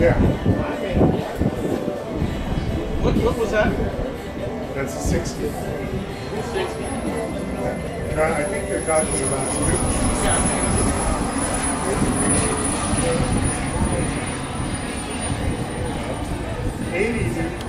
Yeah. What, what was that? That's a 60. 60. Yeah. I think they're talking about two. Yeah. 80.